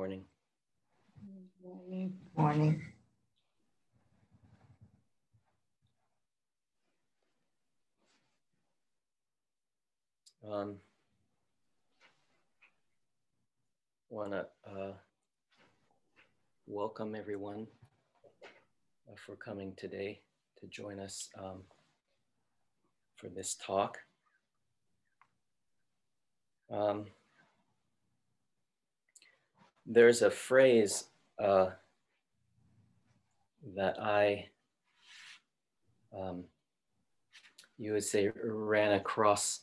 morning. Morning. Morning. Um, want to uh, welcome everyone uh, for coming today to join us um, for this talk. Um, there's a phrase uh, that I, um, you would say, ran across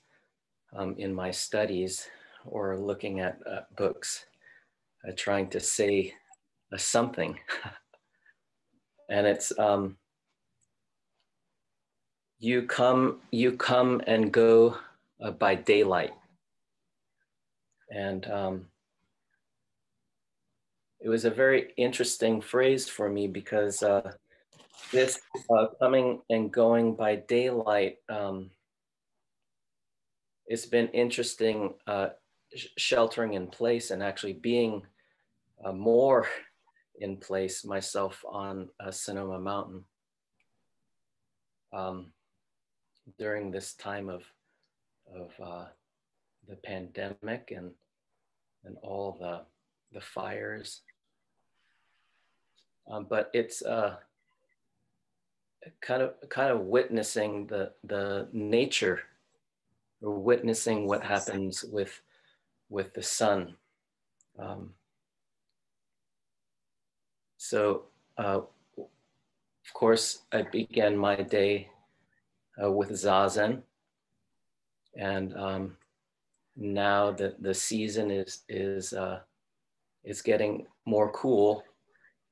um, in my studies or looking at uh, books, uh, trying to say something. and it's um, you come, you come and go uh, by daylight. And um, it was a very interesting phrase for me because uh, this uh, coming and going by daylight, um, it's been interesting uh, sh sheltering in place and actually being uh, more in place myself on uh, Sonoma Mountain um, during this time of, of uh, the pandemic and, and all the the fires. Um, but it's uh, kind of kind of witnessing the the nature or witnessing what happens with with the sun. Um, so, uh, of course, I began my day uh, with zazen, and um, now that the season is is uh, it's getting more cool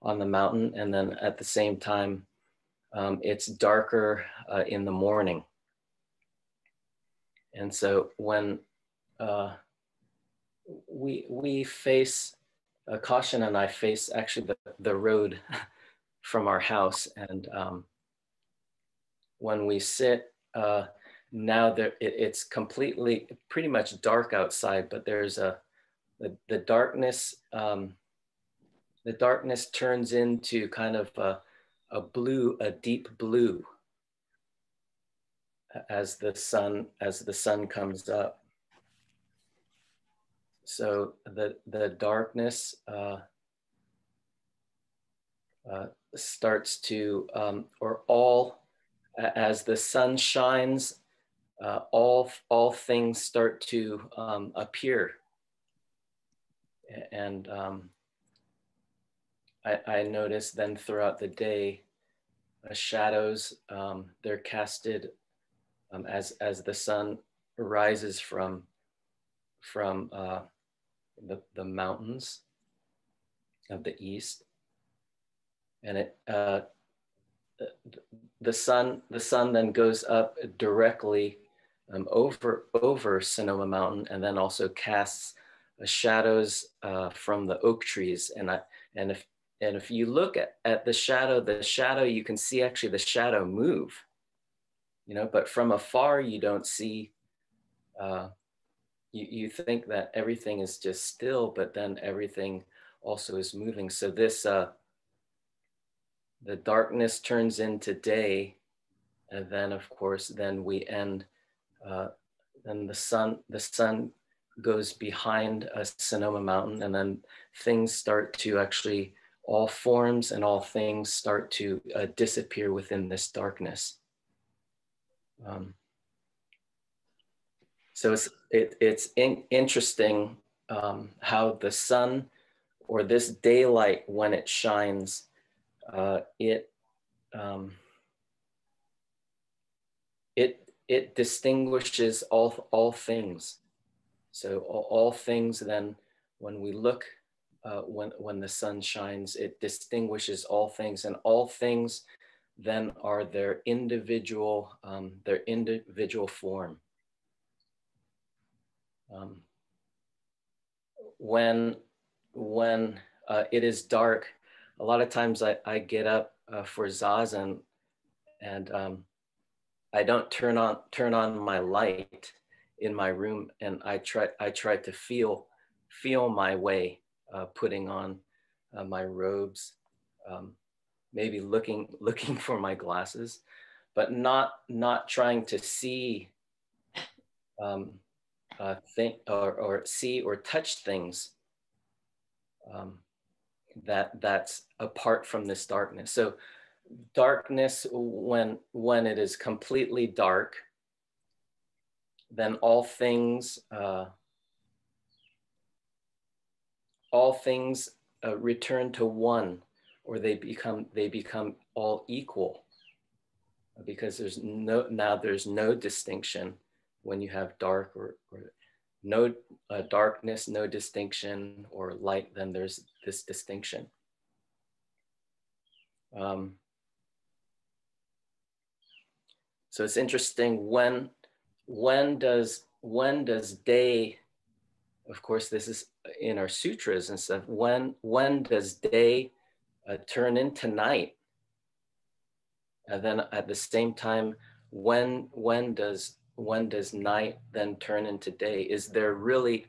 on the mountain. And then at the same time, um, it's darker uh, in the morning. And so when uh, we, we face, uh, Caution and I face actually the, the road from our house. And um, when we sit, uh, now there, it, it's completely pretty much dark outside, but there's a, the, the darkness um, the darkness turns into kind of a, a blue a deep blue as the sun as the sun comes up. So the the darkness uh, uh, starts to um, or all as the sun shines uh, all all things start to um, appear. And um, I, I noticed then throughout the day, uh, shadows um, they're casted um, as as the sun rises from from uh, the the mountains of the east, and it uh, the sun the sun then goes up directly um, over over Sonoma Mountain, and then also casts shadows uh, from the oak trees. And I and if and if you look at, at the shadow, the shadow you can see actually the shadow move. You know, but from afar you don't see. Uh, you you think that everything is just still, but then everything also is moving. So this uh, the darkness turns into day, and then of course then we end. Uh, then the sun the sun goes behind a Sonoma Mountain, and then things start to actually, all forms and all things start to uh, disappear within this darkness. Um, so it's, it, it's in, interesting um, how the sun or this daylight, when it shines, uh, it, um, it, it distinguishes all, all things. So all, all things then, when we look, uh, when, when the sun shines, it distinguishes all things and all things then are their individual, um, their individual form. Um, when when uh, it is dark, a lot of times I, I get up uh, for zazen and um, I don't turn on turn on my light in my room and I try I try to feel feel my way uh, putting on uh, my robes, um, maybe looking looking for my glasses, but not not trying to see um, uh, think or, or see or touch things um, that that's apart from this darkness. So darkness when when it is completely dark, then all things uh, all things uh, return to one, or they become they become all equal because there's no now there's no distinction when you have dark or, or no uh, darkness, no distinction, or light, then there's this distinction. Um, so it's interesting when when does when does day of course this is in our sutras and stuff when when does day uh, turn into night? And then at the same time when when does when does night then turn into day? Is there really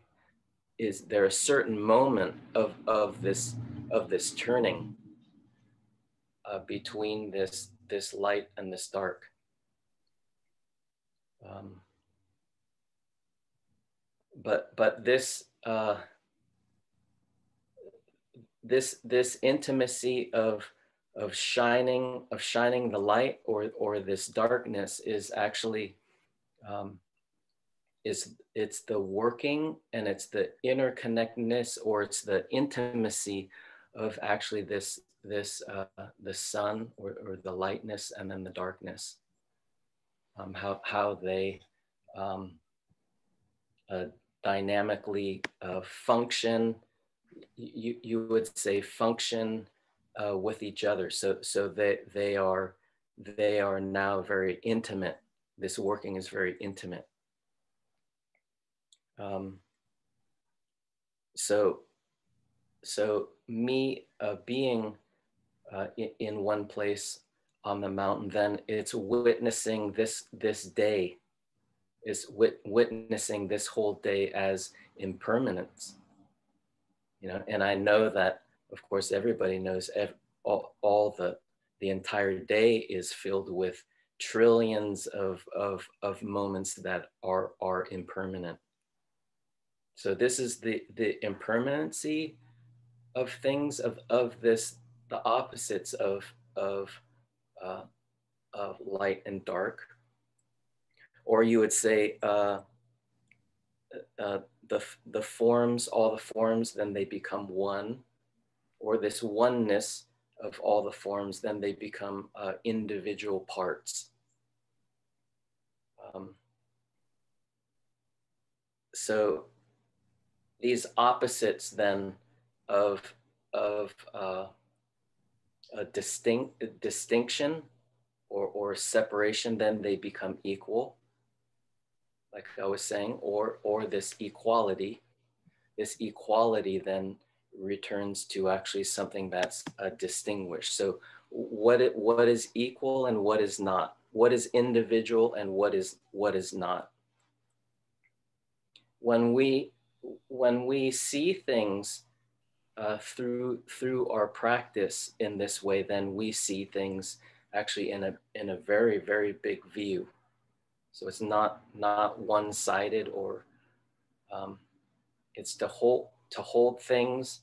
is there a certain moment of of this of this turning uh, between this this light and this dark? Um, but but this uh, this this intimacy of of shining of shining the light or or this darkness is actually um, is it's the working and it's the interconnectedness or it's the intimacy of actually this this uh, the sun or, or the lightness and then the darkness. Um, how how they um, uh, dynamically uh, function you, you would say function uh, with each other so so they they are they are now very intimate this working is very intimate. Um, so, so me uh, being uh, in, in, one place on the mountain, then it's witnessing this this day, is wit- witnessing this whole day as impermanence. You know, and I know that, of course, everybody knows ev- all, all the the entire day is filled with trillions of, of, of moments that are, are impermanent. So this is the, the impermanency of things of, of this, the opposites of, of, uh, of light and dark. Or you would say uh, uh, the, the forms, all the forms, then they become one. Or this oneness of all the forms, then they become uh, individual parts. Um, so these opposites then of, of uh, a distinct distinction or, or separation, then they become equal, like I was saying, or, or this equality. This equality then returns to actually something that's uh, distinguished. So what it, what is equal and what is not? What is individual and what is what is not? When we when we see things uh, through through our practice in this way, then we see things actually in a in a very very big view. So it's not not one sided or um, it's to hold to hold things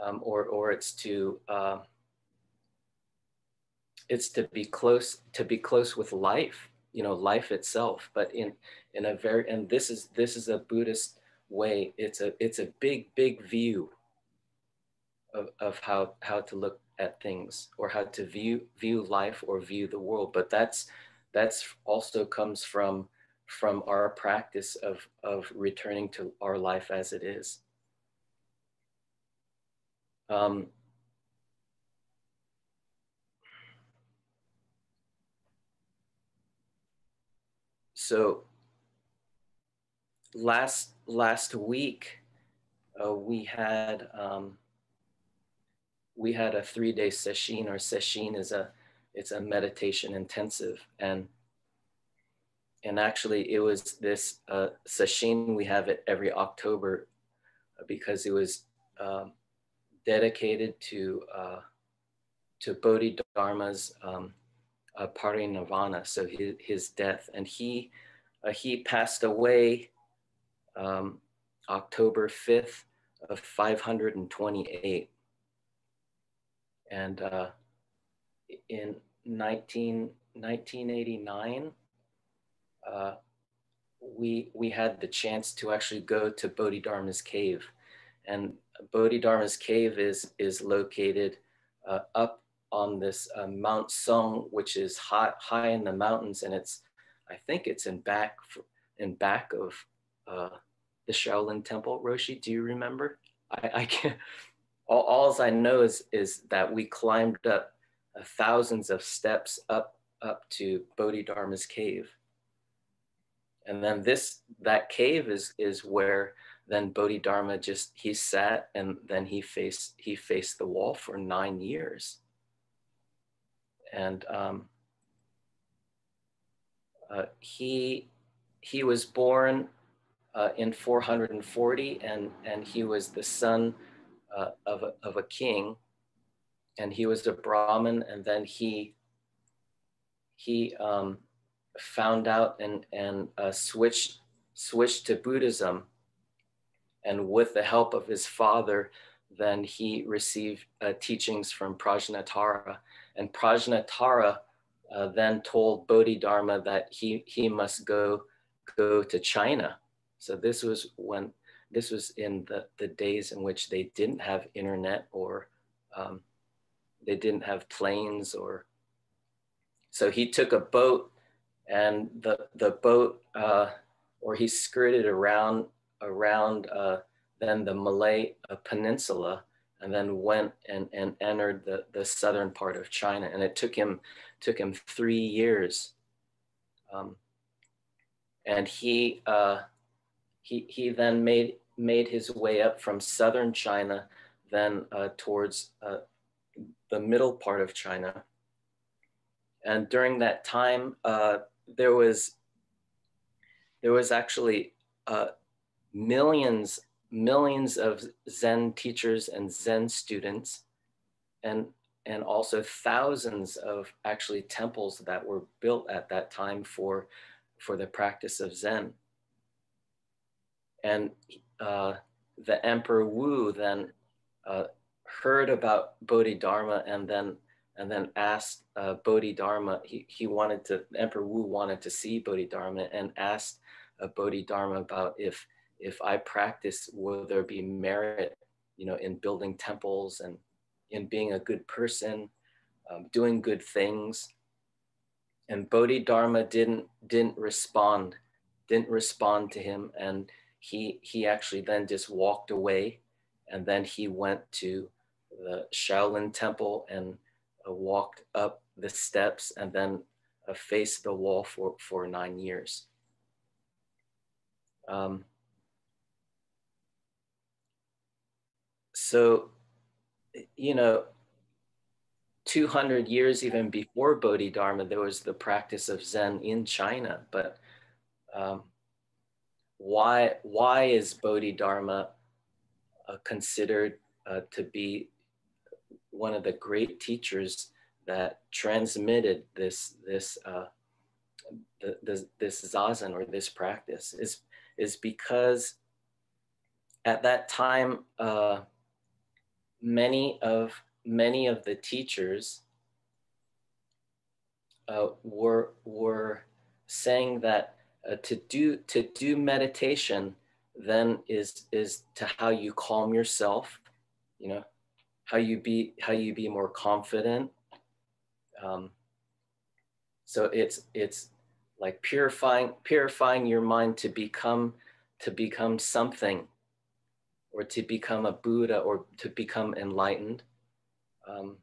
um, or, or it's to, uh, it's to be close, to be close with life, you know, life itself, but in, in a very, and this is, this is a Buddhist way. It's a, it's a big, big view of, of how, how to look at things or how to view, view life or view the world. But that's, that's also comes from, from our practice of, of returning to our life as it is. Um, so last last week uh, we had um, we had a three day sesshin or sesshin is a it's a meditation intensive. And and actually it was this uh, sesshin we have it every October because it was um, dedicated to uh, to Bodhidharma's um, uh, parinirvana, so his, his death, and he uh, he passed away um, October fifth of five hundred and twenty eight, and uh, in 19, 1989, uh, we we had the chance to actually go to Bodhidharma's cave, and Bodhidharma's cave is is located uh, up on this uh, Mount Sung, which is high high in the mountains, and it's I think it's in back in back of uh, the Shaolin Temple. Roshi, do you remember? I, I can't. All, alls I know is is that we climbed up uh, thousands of steps up up to Bodhidharma's cave and then this that cave is is where then Bodhidharma just he sat and then he faced he faced the wall for nine years. And um, uh, he he was born uh, in 440 and and he was the son uh, of, a, of a king and he was a Brahmin and then he he um, found out and, and uh, switched, switched to Buddhism. And with the help of his father, then he received uh, teachings from Prajnatara. And Prajnatara uh, then told Bodhidharma that he, he must go, go to China. So this was when this was in the, the days in which they didn't have internet or um, they didn't have planes or so he took a boat and the the boat uh, or he skirted around around uh, then the Malay uh, Peninsula and then went and, and entered the, the southern part of China. And it took him took him three years um, and he uh, he he then made made his way up from southern China then uh, towards uh, the middle part of China and during that time, uh, there was there was actually uh, millions millions of Zen teachers and Zen students, and and also thousands of actually temples that were built at that time for for the practice of Zen. And uh, the Emperor Wu then uh, heard about Bodhidharma and then and then asked uh, Bodhidharma, he, he wanted to, Emperor Wu wanted to see Bodhidharma and asked uh, Bodhidharma about if, if I practice, will there be merit, you know, in building temples and in being a good person, um, doing good things. And Bodhidharma didn't, didn't respond, didn't respond to him. And he, he actually then just walked away. And then he went to the Shaolin temple and uh, walked up the steps and then uh, faced the wall for, for nine years. Um, so, you know, 200 years even before Bodhidharma, there was the practice of Zen in China. But um, why, why is Bodhidharma uh, considered uh, to be one of the great teachers that transmitted this this uh, the, this, this zazen or this practice is is because at that time uh, many of many of the teachers uh, were were saying that uh, to do to do meditation then is is to how you calm yourself you know how you be how you be more confident. Um, so it's it's like purifying purifying your mind to become to become something or to become a buddha or to become enlightened um,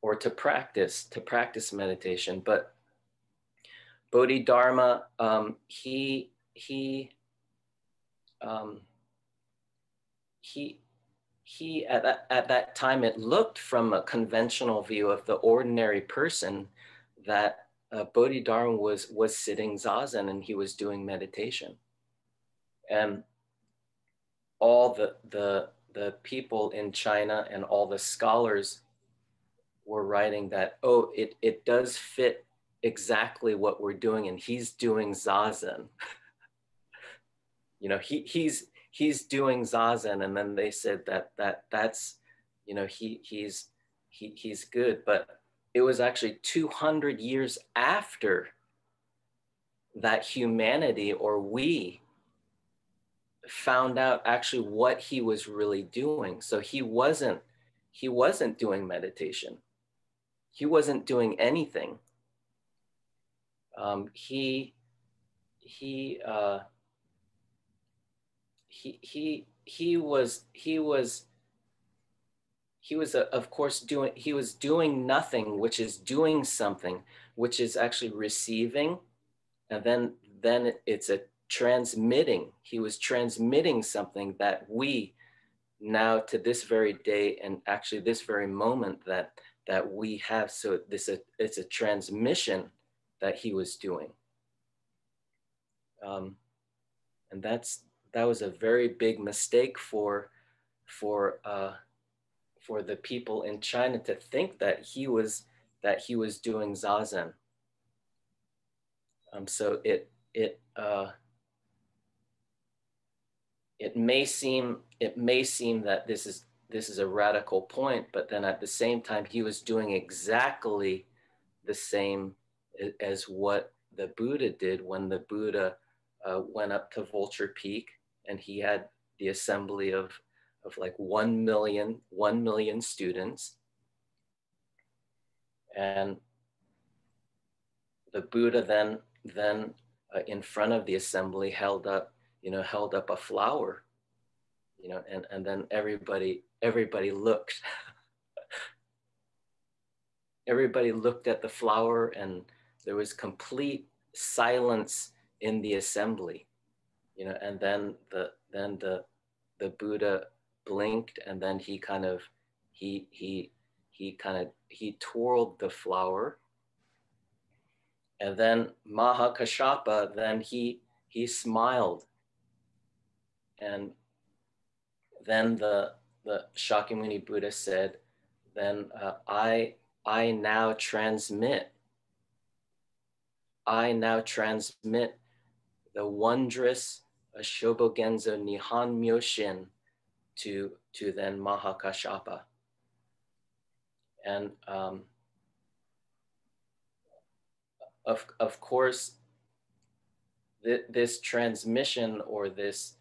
or to practice to practice meditation. But bodhidharma um, he he um, he he at that, at that time it looked from a conventional view of the ordinary person that uh, bodhidharma was was sitting zazen and he was doing meditation and all the the the people in China and all the scholars were writing that, oh, it, it does fit exactly what we're doing, and he's doing zazen. you know, he, he's he's doing zazen, and then they said that that that's, you know, he he's he, he's good, but it was actually 200 years after that humanity or we found out actually what he was really doing. So he wasn't he wasn't doing meditation. He wasn't doing anything. Um, he he uh, he he he was he was he was uh, of course doing he was doing nothing which is doing something which is actually receiving and then then it's a transmitting. He was transmitting something that we now to this very day and actually this very moment that that we have. So this a, it's a transmission that he was doing. Um, and that's that was a very big mistake for for uh, for the people in China to think that he was that he was doing zazen. Um, so it it uh, it may seem it may seem that this is this is a radical point, but then at the same time he was doing exactly the same as what the Buddha did when the Buddha uh, went up to Vulture Peak and he had the assembly of of like 1 million 1 million students. And the buddha then then uh, in front of the assembly held up you know held up a flower you know and and then everybody everybody looked. Everybody looked at the flower and there was complete silence in the assembly you know and then the then the the buddha blinked and then he kind of he he he kind of he twirled the flower. And then mahakashapa then he he smiled. And then the the shakyamuni buddha said then uh, i i now transmit i now transmit the wondrous Ashobogenzo Nehan Myoshin to, to then Mahakashapa. And um, of, of course, th this transmission or this,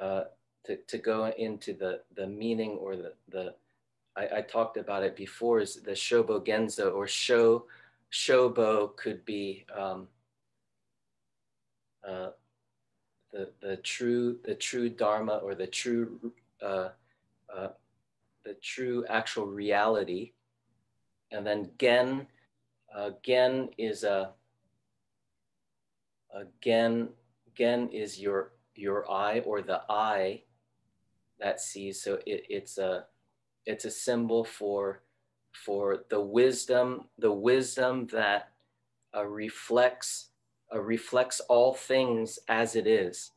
uh, to, to go into the, the meaning or the, the I, I talked about it before, is the Shobo Genzo or Sho, Shobo could be um, uh, the, the true the true dharma or the true uh, uh, the true actual reality. And then gen uh, gen is a, a gen gen is your your eye or the eye that sees. So it, it's a it's a symbol for for the wisdom the wisdom that uh, reflects uh, reflects all things as it is.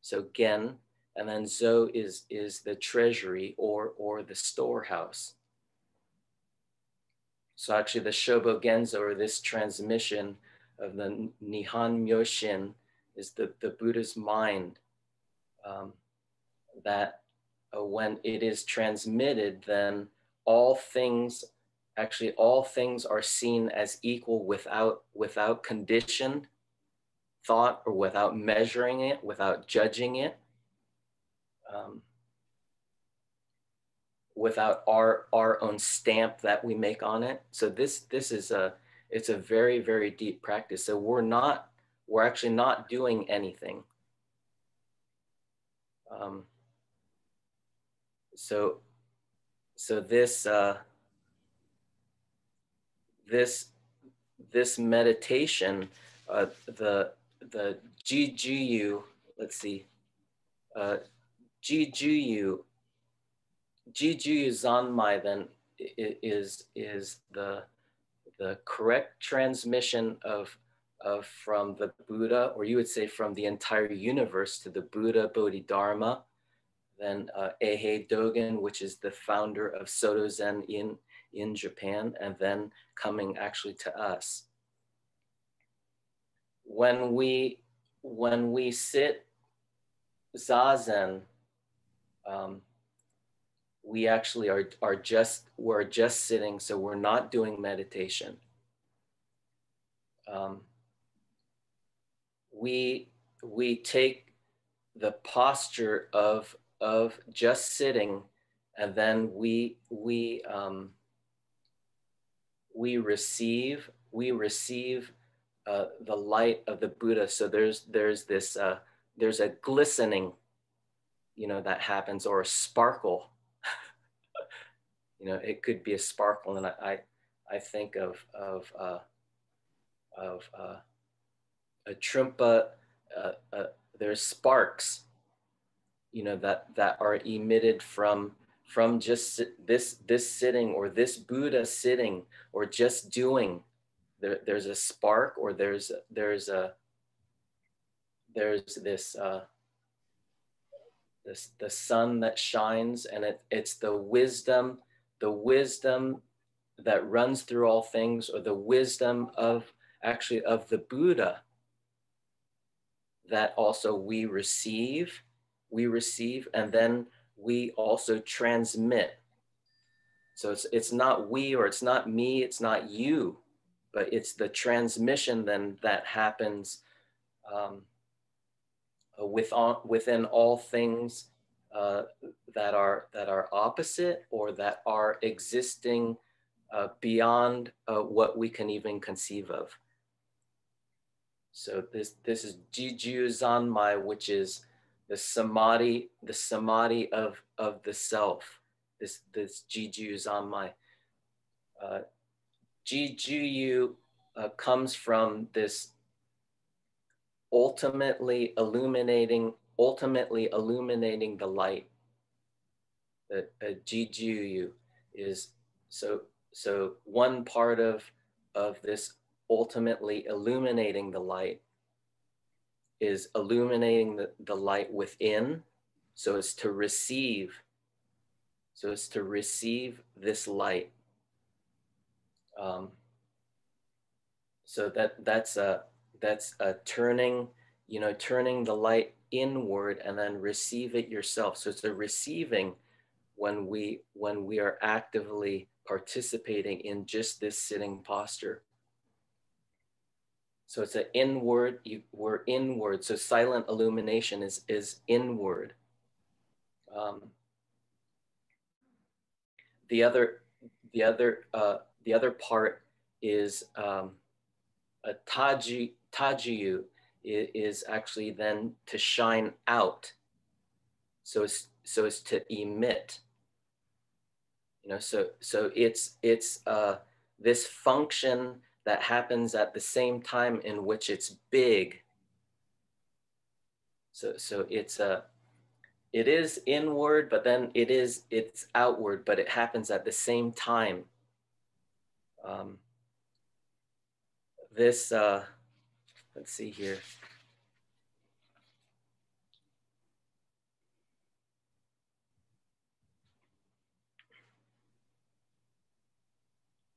So gen, and then zo is is the treasury or or the storehouse. So actually, the shobo genzo or this transmission of the Nehan Myoshin is the, the Buddha's mind um, that uh, when it is transmitted, then all things, actually all things are seen as equal without, without condition thought or without measuring it, without judging it, um, without our our own stamp that we make on it. So this this is a it's a very very deep practice. So we're not we're actually not doing anything. Um, so so this uh, this this meditation uh, the the Jijuyu, let's see, uh, Jijuyu, Jijuyu Zanmai then is, is the, the correct transmission of, of from the Buddha, or you would say from the entire universe to the Buddha Bodhidharma, then uh, Eihei Dogen, which is the founder of Soto Zen in, in Japan, and then coming actually to us. When we, when we sit Zazen, um, we actually are, are just, we're just sitting, so we're not doing meditation. Um, we, we take the posture of of just sitting and then we we um, we receive we receive uh, the light of the Buddha. So there's there's this uh, there's a glistening, you know, that happens or a sparkle. you know, it could be a sparkle, and I I, I think of of uh, of uh, a trumpa. Uh, uh, there's sparks you know that that are emitted from from just this this sitting or this buddha sitting or just doing there, there's a spark or there's there's a there's this uh this the sun that shines and it, it's the wisdom the wisdom that runs through all things or the wisdom of actually of the buddha that also we receive we receive, and then we also transmit. So it's, it's not we or it's not me, it's not you, but it's the transmission then that happens um, uh, with within all things uh, that are that are opposite or that are existing uh, beyond uh, what we can even conceive of. So this this is Jiju Zanmai, which is the samadhi, the samadhi of, of the self. This, this Jiju Zanmai. Uh, Jiju uh, comes from this ultimately illuminating, ultimately illuminating the light. The uh, Jiju is so so one part of of this ultimately illuminating the light is illuminating the, the light within. So it's to receive. So it's to receive this light. Um, so that that's a that's a turning, you know, turning the light inward and then receive it yourself. So it's a receiving when we when we are actively participating in just this sitting posture. So it's an inward, you, we're inward. So silent illumination is, is inward. Um, the other, the other, uh, the other part is um, a taji, tajiyu is actually then to shine out. So it's, so it's to emit. You know, so, so it's, it's uh, this function that happens at the same time in which it's big. So, so it's a, it is inward, but then it is, it's outward, but it happens at the same time. Um, this, uh, let's see here.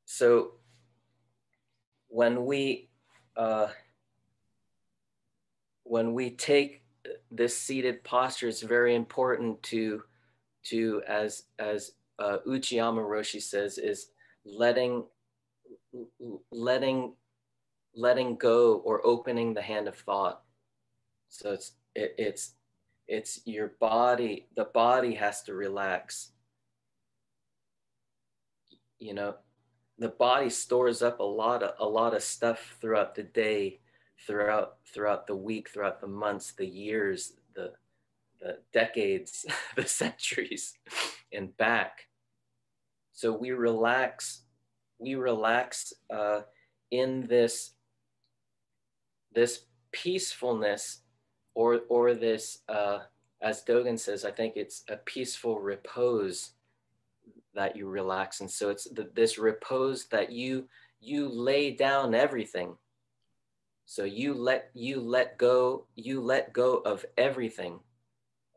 So when we uh, when we take this seated posture, it's very important to to as as uh, Uchiyama Roshi says is letting letting letting go or opening the hand of thought. So it's it, it's it's your body. The body has to relax. You know, the body stores up a lot of a lot of stuff throughout the day throughout throughout the week throughout the months the years the the decades the centuries and back so we relax we relax uh, in this this peacefulness or or this uh, as dogen says i think it's a peaceful repose that you relax. And so it's the, this repose that you you lay down everything. So you let you let go you let go of everything.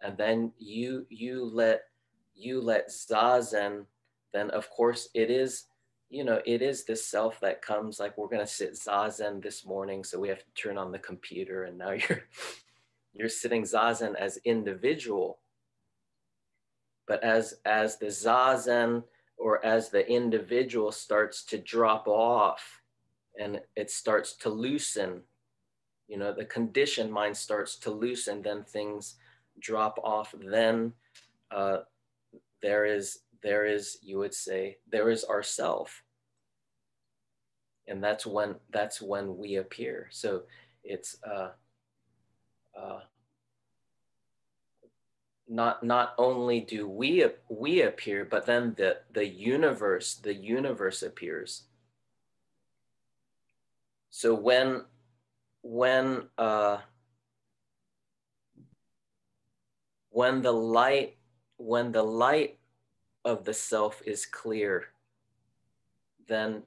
And then you you let you let zazen then of course it is you know it is the self that comes like we're going to sit zazen this morning so we have to turn on the computer and now you're you're sitting zazen as individual. But as as the zazen or as the individual starts to drop off and it starts to loosen you know the conditioned mind starts to loosen then things drop off then uh, there is there is you would say there is ourself. And that's when that's when we appear. So it's uh, uh, not not only do we we appear but then the the universe the universe appears. So when when uh when the light when the light of the self is clear then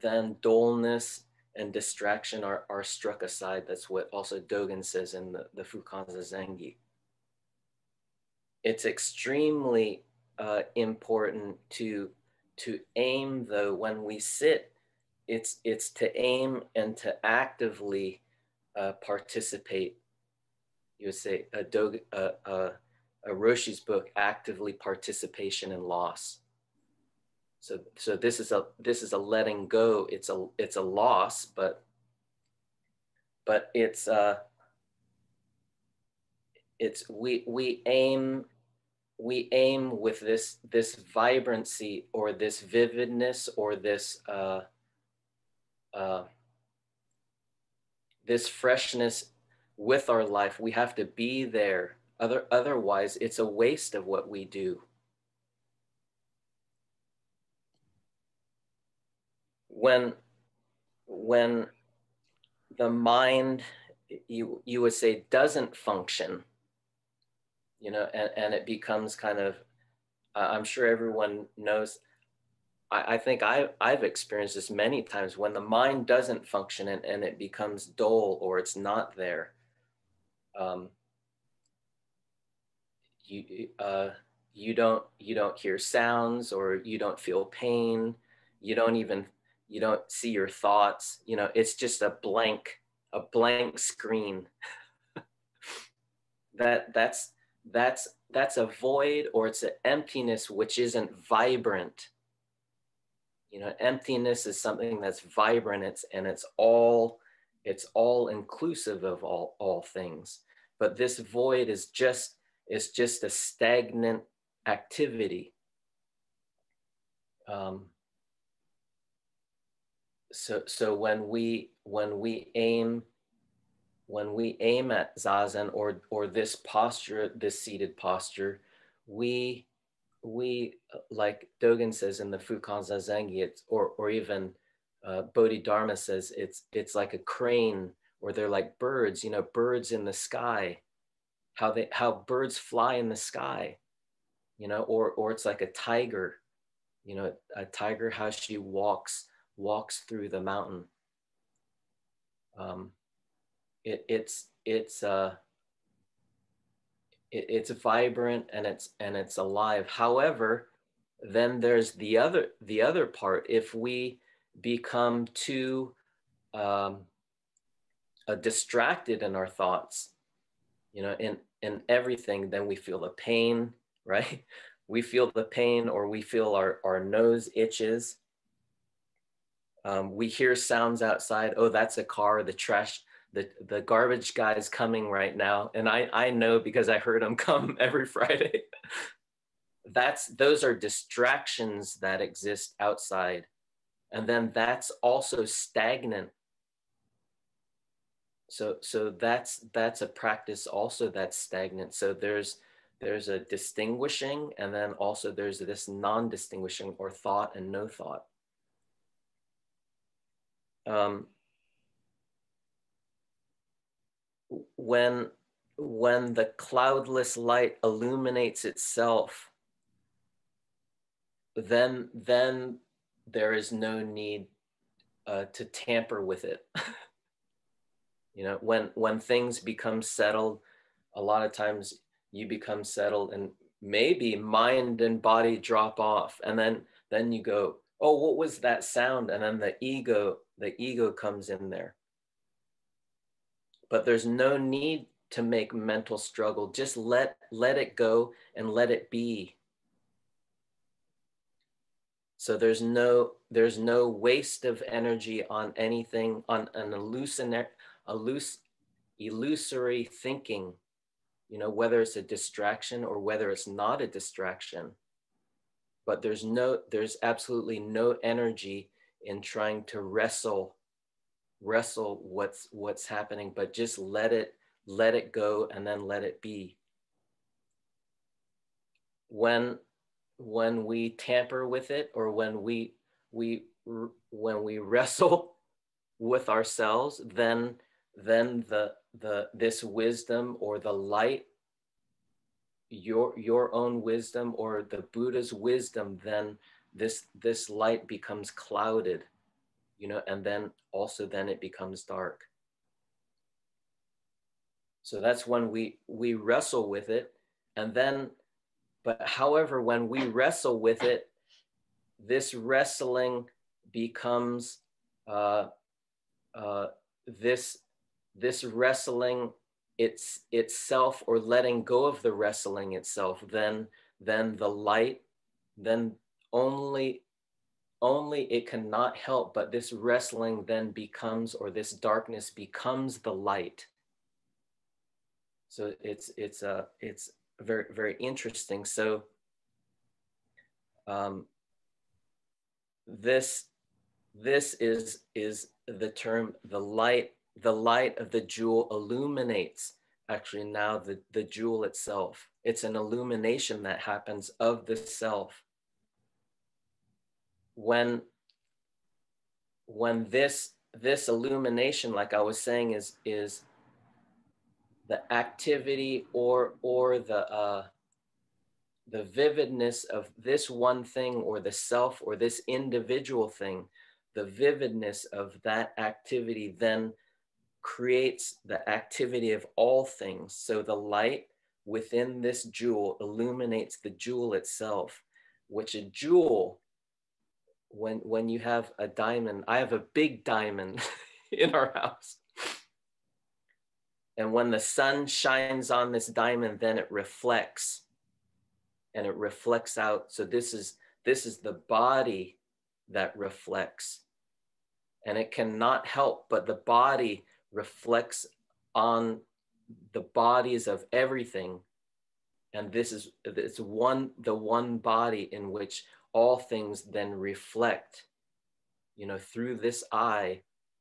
then dullness and distraction are, are struck aside. That's what also dogen says in the, the fukan zazengi it's extremely uh, important to to aim though when we sit it's it's to aim and to actively uh, participate. You would say a, Dog, uh, Roshi's book actively participation in loss. So so this is a this is a letting go. It's a it's a loss but but it's uh it's we we aim we aim with this this vibrancy or this vividness or this uh, uh, this freshness with our life. We have to be there other otherwise it's a waste of what we do when when the mind you you would say doesn't function you know and, and it becomes kind of i'm sure everyone knows I, I think I, I've experienced this many times when the mind doesn't function and, and it becomes dull or it's not there. Um, you, uh, you don't you don't hear sounds or you don't feel pain. You don't even you don't see your thoughts. You know it's just a blank a blank screen. That that's that's that's a void or it's an emptiness which isn't vibrant. You know emptiness is something that's vibrant. It's and it's all it's all inclusive of all all things. But this void is just is just a stagnant activity. Um, so so when we when we aim when we aim at zazen or or this posture this seated posture we we like dogen says in the fukan zazengi it's or or even uh, bodhidharma says it's it's like a crane or they're like birds you know birds in the sky how they how birds fly in the sky you know or or it's like a tiger you know a tiger how she walks walks through the mountain um, it, it's it's uh, it, it's vibrant and it's and it's alive. However, then there's the other the other part. If we become too um, uh, distracted in our thoughts, you know, in in everything, then we feel the pain, right? We feel the pain, or we feel our our nose itches. Um, we hear sounds outside. Oh, that's a car. The trash the the garbage guy is coming right now and i i know because i heard him come every friday that's those are distractions that exist outside and then that's also stagnant so so that's that's a practice also that's stagnant. So there's there's a distinguishing and then also there's this non-distinguishing or thought and no thought. Um, when when the cloudless light illuminates itself then then there is no need uh, to tamper with it you know when when things become settled a lot of times you become settled and maybe mind and body drop off. And then then you go oh what was that sound? And then the ego the ego comes in there. But there's no need to make mental struggle. Just let let it go and let it be. So there's no there's no waste of energy on anything on an illusionary illusory thinking you know whether it's a distraction or whether it's not a distraction. But there's no there's absolutely no energy in trying to wrestle wrestle what's what's happening but just let it let it go and then let it be. When when we tamper with it or when we we when we wrestle with ourselves then then the the this wisdom or the light your your own wisdom or the buddha's wisdom then this this light becomes clouded you know and then also then it becomes dark. So that's when we we wrestle with it. And then but however when we wrestle with it this wrestling becomes uh, uh, this this wrestling it's itself or letting go of the wrestling itself then then the light then only only it cannot help but this wrestling then becomes or this darkness becomes the light. So it's it's a uh, it's very very interesting. So um, this this is is the term the light the light of the jewel illuminates actually now the, the jewel itself. It's an illumination that happens of the self. When, when this, this illumination, like I was saying, is, is the activity or, or the, uh, the vividness of this one thing or the self or this individual thing, the vividness of that activity then creates the activity of all things. So the light within this jewel illuminates the jewel itself, which a jewel, when, when you have a diamond, I have a big diamond in our house. And when the sun shines on this diamond, then it reflects and it reflects out. So this is this is the body that reflects. And it cannot help but the body reflects on the bodies of everything. And this is it's one the one body in which all things then reflect you know through this eye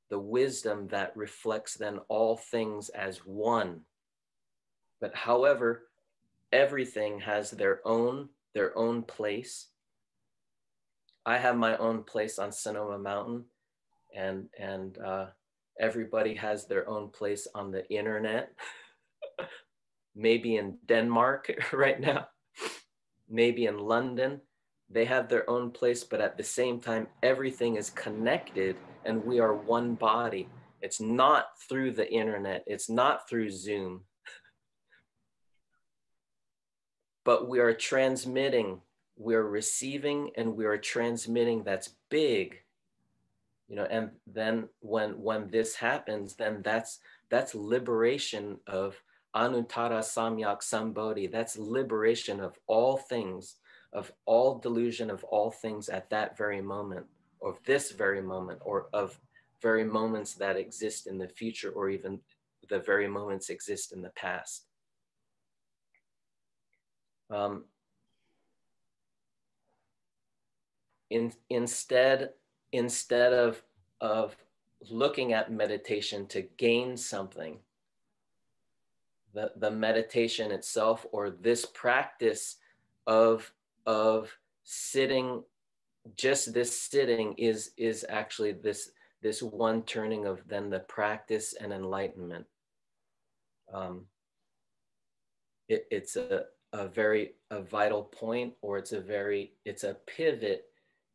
the wisdom that reflects then all things as one. But however everything has their own their own place. I have my own place on sonoma mountain and and uh, everybody has their own place on the internet. Maybe in Denmark right now, maybe in London. They have their own place, but at the same time, everything is connected and we are one body. It's not through the internet, it's not through Zoom, but we are transmitting, we're receiving, and we are transmitting that's big you know and then when when this happens then that's that's liberation of anuttara samyak sambodhi. That's liberation of all things of all delusion of all things at that very moment of this very moment or of very moments that exist in the future or even the very moments exist in the past. Um, in, instead instead of of looking at meditation to gain something the, the meditation itself or this practice of of sitting just this sitting is is actually this this one turning of then the practice and enlightenment. Um, it, it's a, a very a vital point or it's a very it's a pivot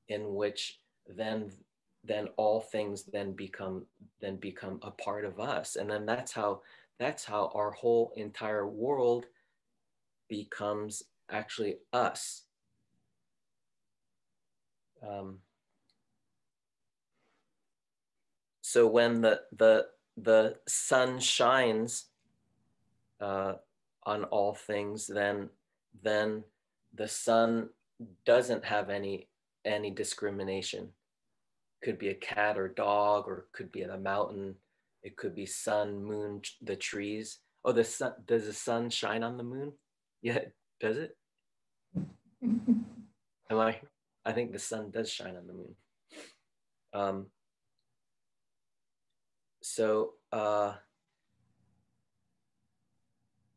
in which then then all things then become then become a part of us and then that's how that's how our whole entire world becomes actually us. Um, so when the the the sun shines uh, on all things, then then the sun doesn't have any any discrimination. Could be a cat or dog, or could be at a mountain. It could be sun, moon, the trees. Oh, the sun. Does the sun shine on the moon? Yeah, does it? Am I? I think the sun does shine on the moon. Um, so uh,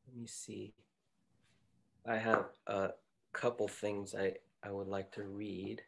let me see. I have a couple things I, I would like to read.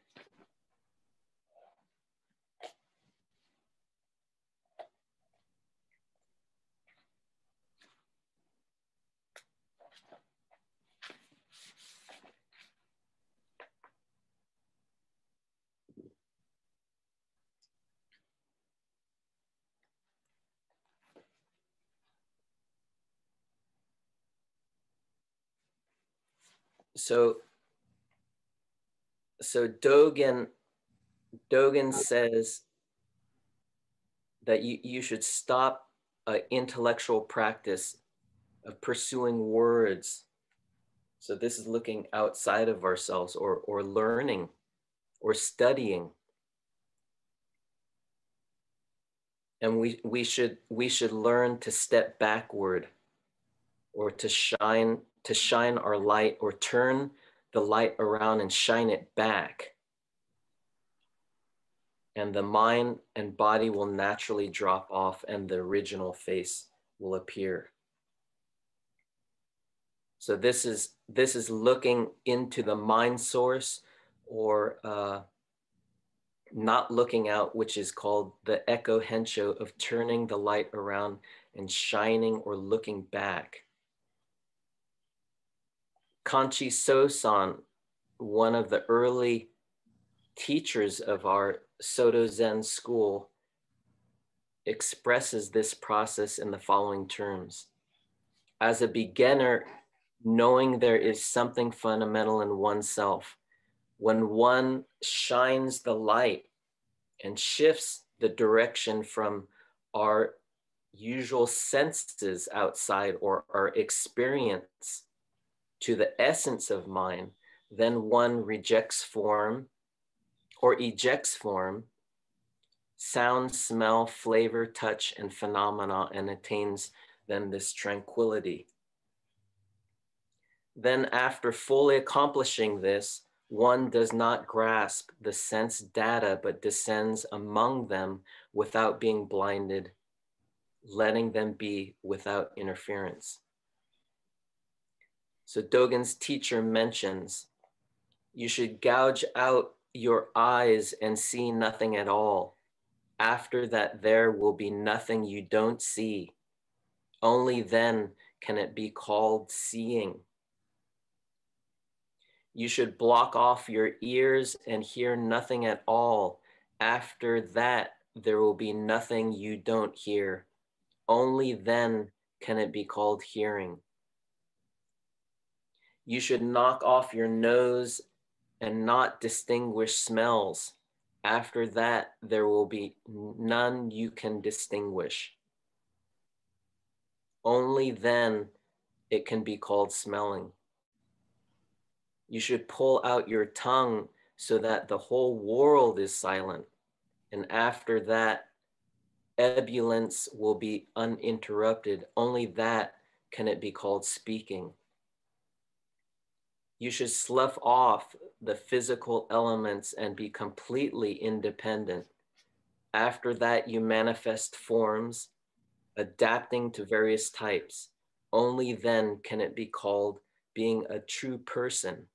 So so Dogen Dogen says that you, you should stop uh, intellectual practice of pursuing words. So this is looking outside of ourselves or, or learning or studying. And we, we, should, we should learn to step backward or to shine to shine our light or turn the light around and shine it back. And the mind and body will naturally drop off and the original face will appear. So this is this is looking into the mind source or uh, not looking out, which is called the eko hensho of turning the light around and shining or looking back. Kanchi Sosan, one of the early teachers of our Soto Zen school, expresses this process in the following terms. As a beginner, knowing there is something fundamental in oneself, when one shines the light and shifts the direction from our usual senses outside or our experience to the essence of mind, then one rejects form or ejects form, sound, smell, flavor, touch, and phenomena, and attains then this tranquility. Then, after fully accomplishing this, one does not grasp the sense data, but descends among them without being blinded, letting them be without interference. So Dogen's teacher mentions you should gouge out your eyes and see nothing at all. After that, there will be nothing you don't see. Only then can it be called seeing. You should block off your ears and hear nothing at all. After that, there will be nothing you don't hear. Only then can it be called hearing. You should knock off your nose and not distinguish smells. After that, there will be none you can distinguish. Only then it can be called smelling. You should pull out your tongue so that the whole world is silent. And after that, ebullience will be uninterrupted. Only that can it be called speaking. You should slough off the physical elements and be completely independent. After that, you manifest forms, adapting to various types. Only then can it be called being a true person.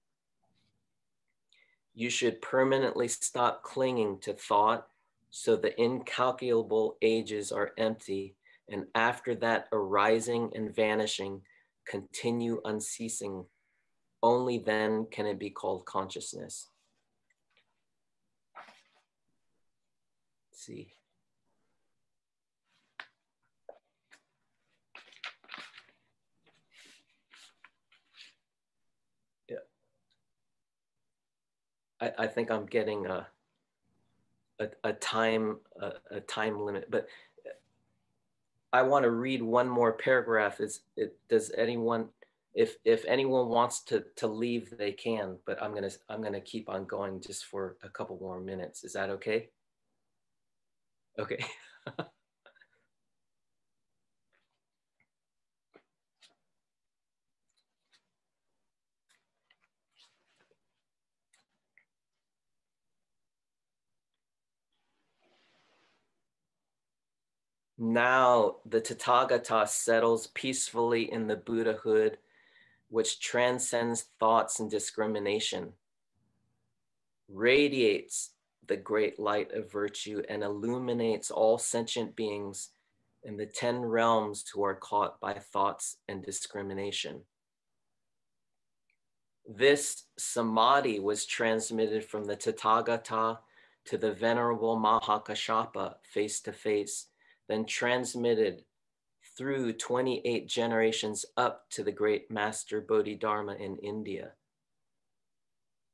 You should permanently stop clinging to thought so the incalculable ages are empty. And after that, arising and vanishing continue unceasing only then can it be called consciousness. Let's see. Yeah. I, I think I'm getting a, a, a time a, a time limit, but I want to read one more paragraph. Is it does anyone if, if anyone wants to, to leave, they can, but I'm to, I'm to keep on going just for a couple more minutes. Is that okay? Okay. Now the Tathagata settles peacefully in the Buddhahood, which transcends thoughts and discrimination, radiates the great light of virtue, and illuminates all sentient beings in the 10 realms who are caught by thoughts and discrimination. This samadhi was transmitted from the Tathagata to the Venerable Mahakashapa face to face then transmitted through 28 generations up to the great master Bodhidharma in India.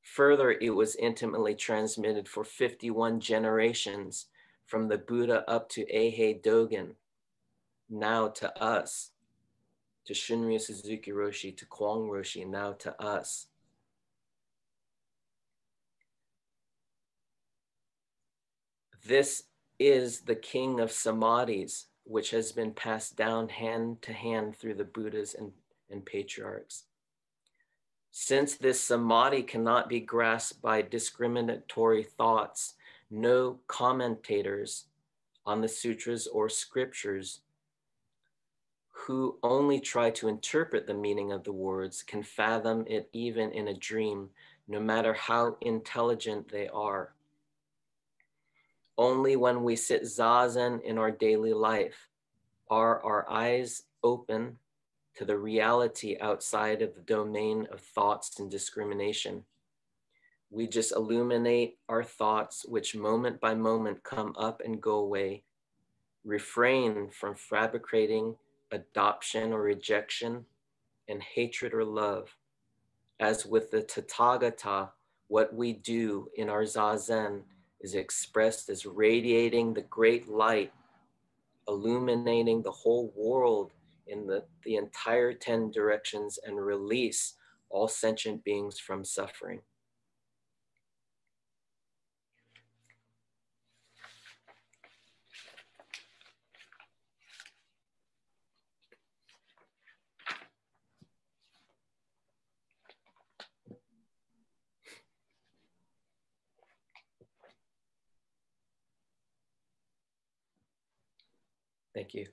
Further, it was intimately transmitted for 51 generations from the Buddha up to Eihei Dogen, now to us, to Shunryu Suzuki Roshi, to Kwong Roshi, now to us. This is the king of samadhis, which has been passed down hand to hand through the Buddhas and, and patriarchs. Since this samadhi cannot be grasped by discriminatory thoughts, no commentators on the sutras or scriptures who only try to interpret the meaning of the words can fathom it even in a dream, no matter how intelligent they are. Only when we sit zazen in our daily life are our eyes open to the reality outside of the domain of thoughts and discrimination. We just illuminate our thoughts, which moment by moment come up and go away. Refrain from fabricating adoption or rejection and hatred or love. As with the Tathagata, what we do in our zazen is expressed as radiating the great light, illuminating the whole world in the, the entire 10 directions and release all sentient beings from suffering. Thank you.